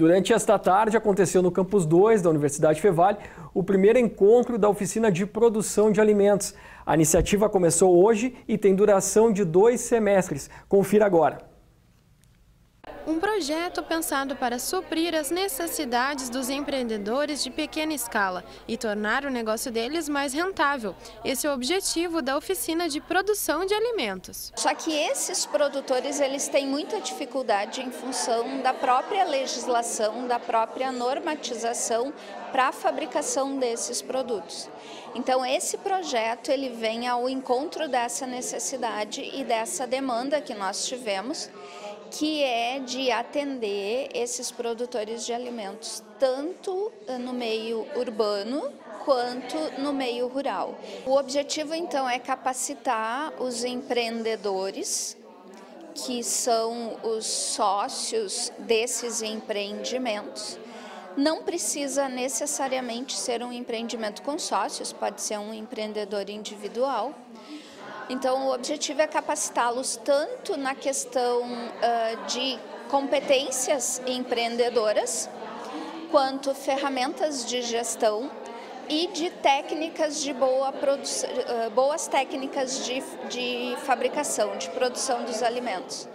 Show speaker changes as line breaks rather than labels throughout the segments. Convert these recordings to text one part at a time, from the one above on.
Durante esta tarde, aconteceu no Campus 2 da Universidade Fevale o primeiro encontro da oficina de produção de alimentos. A iniciativa começou hoje e tem duração de dois semestres. Confira agora.
Um projeto pensado para suprir as necessidades dos empreendedores de pequena escala e tornar o negócio deles mais rentável. Esse é o objetivo da oficina de produção de alimentos.
Só que esses produtores eles têm muita dificuldade em função da própria legislação, da própria normatização para a fabricação desses produtos. Então esse projeto ele vem ao encontro dessa necessidade e dessa demanda que nós tivemos que é de atender esses produtores de alimentos, tanto eh, no meio urbano quanto no meio rural. O objetivo então é capacitar os empreendedores que são os sócios desses empreendimentos. Não precisa necessariamente ser um empreendimento com sócios, pode ser um empreendedor individual então, o objetivo é capacitá-los tanto na questão uh, de competências empreendedoras, quanto ferramentas de gestão e de técnicas de boa boas técnicas de, de fabricação, de produção dos alimentos.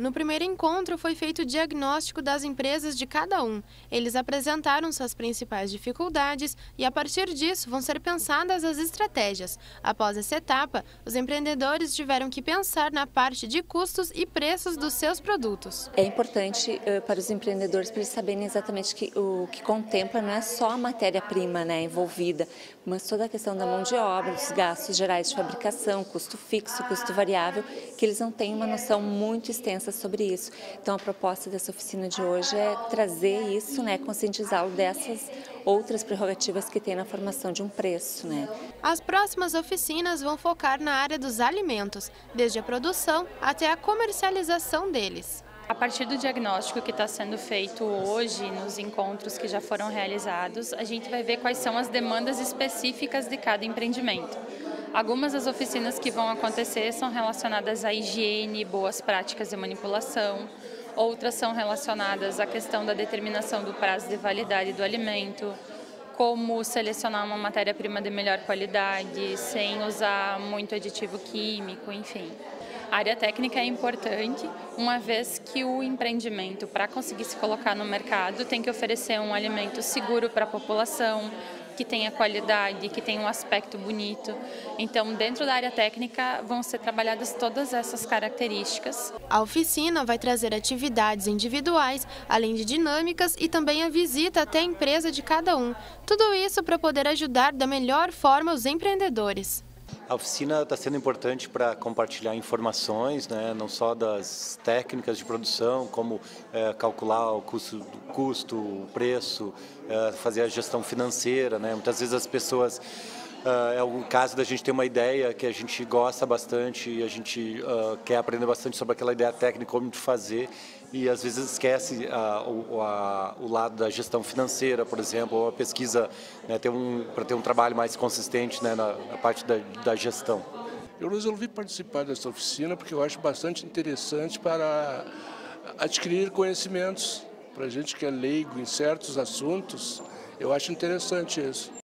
No primeiro encontro foi feito o diagnóstico das empresas de cada um. Eles apresentaram suas principais dificuldades e, a partir disso, vão ser pensadas as estratégias. Após essa etapa, os empreendedores tiveram que pensar na parte de custos e preços dos seus produtos.
É importante uh, para os empreendedores para eles saberem exatamente que o que contempla não é só a matéria-prima né, envolvida, mas toda a questão da mão de obra, dos gastos gerais de fabricação, custo fixo, custo variável, que eles não têm uma noção muito extensa sobre isso. Então a proposta dessa oficina de hoje é trazer isso, né, conscientizá-lo dessas outras prerrogativas que tem na formação de um preço. Né.
As próximas oficinas vão focar na área dos alimentos, desde a produção até a comercialização deles.
A partir do diagnóstico que está sendo feito hoje, nos encontros que já foram realizados, a gente vai ver quais são as demandas específicas de cada empreendimento. Algumas das oficinas que vão acontecer são relacionadas à higiene, boas práticas de manipulação. Outras são relacionadas à questão da determinação do prazo de validade do alimento, como selecionar uma matéria-prima de melhor qualidade, sem usar muito aditivo químico, enfim. A área técnica é importante, uma vez que o empreendimento, para conseguir se colocar no mercado, tem que oferecer um alimento seguro para a população, que tenha qualidade, que tenha um aspecto bonito. Então, dentro da área técnica, vão ser trabalhadas todas essas características.
A oficina vai trazer atividades individuais, além de dinâmicas e também a visita até a empresa de cada um. Tudo isso para poder ajudar da melhor forma os empreendedores.
A oficina está sendo importante para compartilhar informações, né, não só das técnicas de produção, como é, calcular o custo, custo, o preço, é, fazer a gestão financeira. Né. Muitas vezes as pessoas Uh, é o caso da gente ter uma ideia que a gente gosta bastante e a gente uh, quer aprender bastante sobre aquela ideia técnica, como de fazer, e às vezes esquece uh, o, o, lado da gestão financeira, por exemplo, ou a pesquisa né, um, para ter um trabalho mais consistente né, na, na parte da, da gestão.
Eu resolvi participar dessa oficina porque eu acho bastante interessante para adquirir conhecimentos. Para a gente que é leigo em certos assuntos, eu acho interessante isso.